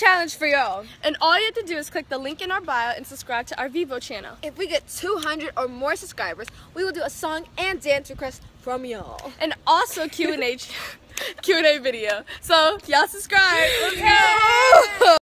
challenge for y'all. And all you have to do is click the link in our bio and subscribe to our Vevo channel. If we get 200 or more subscribers, we will do a song and dance request from y'all. And also Q&A Q&A video. So, y'all subscribe. Okay.